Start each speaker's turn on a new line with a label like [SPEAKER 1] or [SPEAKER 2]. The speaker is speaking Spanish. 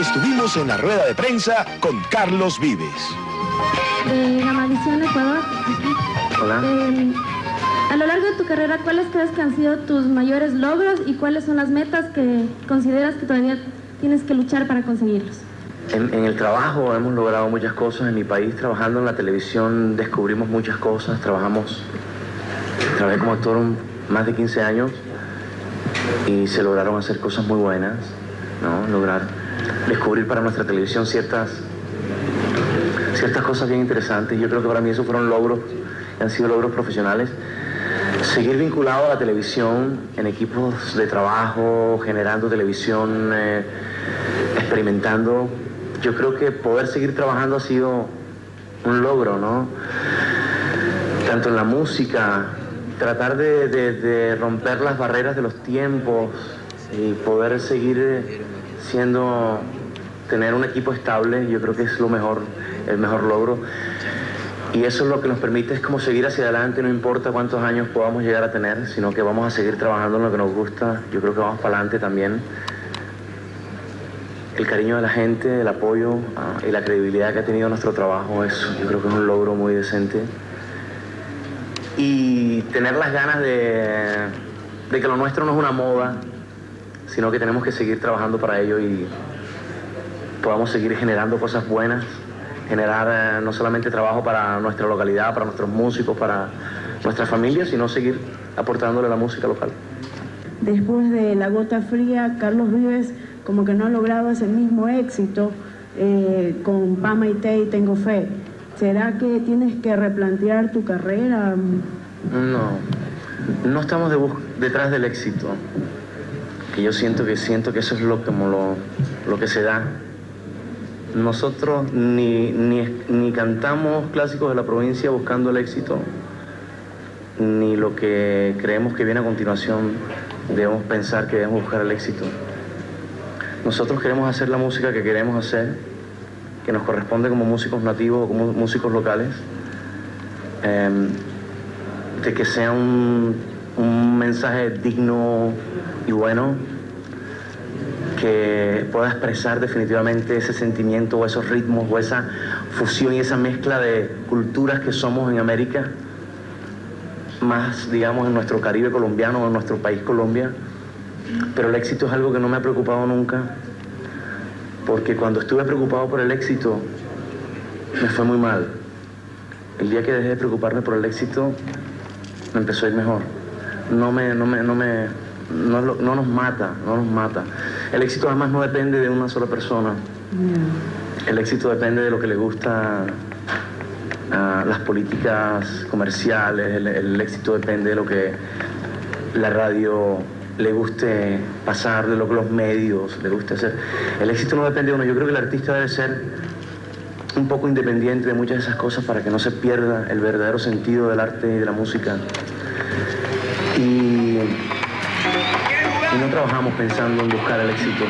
[SPEAKER 1] Estuvimos en la rueda de prensa con Carlos Vives.
[SPEAKER 2] De la Maldición Ecuador.
[SPEAKER 3] Hola.
[SPEAKER 2] Eh, a lo largo de tu carrera, ¿cuáles crees que han sido tus mayores logros y cuáles son las metas que consideras que todavía tienes que luchar para conseguirlos?
[SPEAKER 3] En, en, el trabajo hemos logrado muchas cosas. En mi país, trabajando en la televisión, descubrimos muchas cosas. Trabajamos, trabajé como actor más de 15 años y se lograron hacer cosas muy buenas, ¿no? Lograr descubrir para nuestra televisión ciertas, ciertas cosas bien interesantes. Yo creo que para mí esos fueron logros, han sido logros profesionales. Seguir vinculado a la televisión en equipos de trabajo, generando televisión, eh, experimentando. Yo creo que poder seguir trabajando ha sido un logro, ¿no? Tanto en la música, tratar de, de, de, romper las barreras de los tiempos y poder seguir siendo, tener un equipo estable, yo creo que es lo mejor, el mejor logro. Y eso es lo que nos permite es como seguir hacia adelante, no importa cuántos años podamos llegar a tener, sino que vamos a seguir trabajando en lo que nos gusta. Yo creo que vamos para adelante también. El cariño de la gente, el apoyo uh, y la credibilidad que ha tenido nuestro trabajo, es, yo creo que es un logro muy decente y tener las ganas de, de, que lo nuestro no es una moda, sino que tenemos que seguir trabajando para ello y podamos seguir generando cosas buenas, generar eh, no solamente trabajo para nuestra localidad, para nuestros músicos, para nuestra familia, sino seguir aportándole la música local.
[SPEAKER 4] Después de La Gota Fría, Carlos Vives como que no ha logrado ese mismo éxito eh, con Pama y Te y Tengo Fe. ¿Será que tienes que replantear tu carrera?
[SPEAKER 3] No, no estamos de detrás del éxito. Que yo siento que siento que eso es lo, como lo, lo que se da. Nosotros ni, ni, ni cantamos clásicos de la provincia buscando el éxito, ni lo que creemos que viene a continuación debemos pensar que debemos buscar el éxito. Nosotros queremos hacer la música que queremos hacer que nos corresponde como músicos nativos o como músicos locales, eh, de que sea un, un, mensaje digno y bueno, que pueda expresar definitivamente ese sentimiento o esos ritmos o esa fusión y esa mezcla de culturas que somos en América, más digamos en nuestro Caribe colombiano o en nuestro país Colombia. Pero el éxito es algo que no me ha preocupado nunca porque cuando estuve preocupado por el éxito, me fue muy mal. El día que dejé de preocuparme por el éxito, me empezó a ir mejor. No me, no me, no me, no, no nos mata, no nos mata. El éxito además no depende de una sola persona. El éxito depende de lo que le gusta a las políticas comerciales, el, el éxito depende de lo que la radio le guste pasar, de lo que los medios le guste hacer. El éxito no depende de uno. Yo creo que el artista debe ser un poco independiente de muchas de esas cosas para que no se pierda el verdadero sentido del arte y de la música. Y, trabajamos pensando en buscar el éxito.